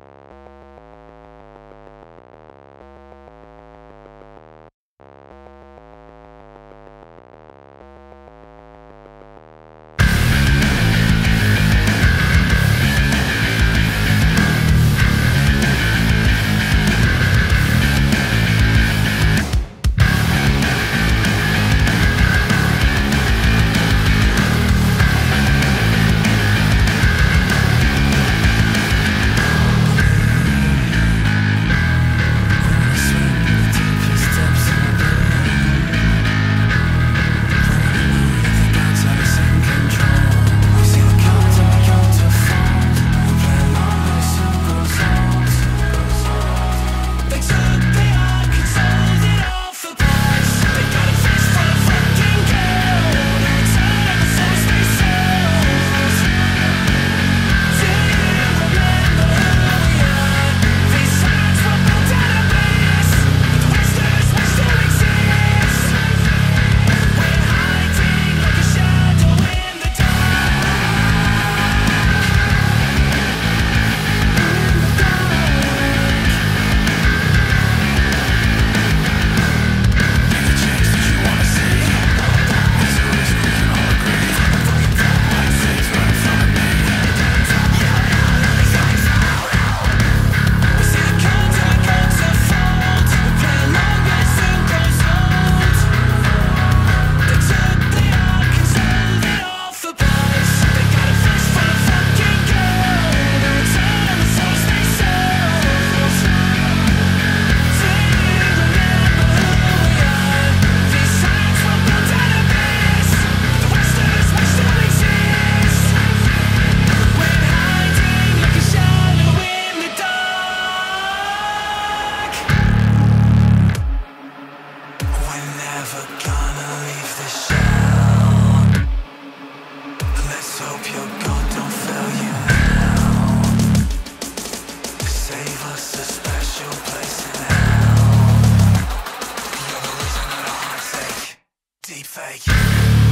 you fake.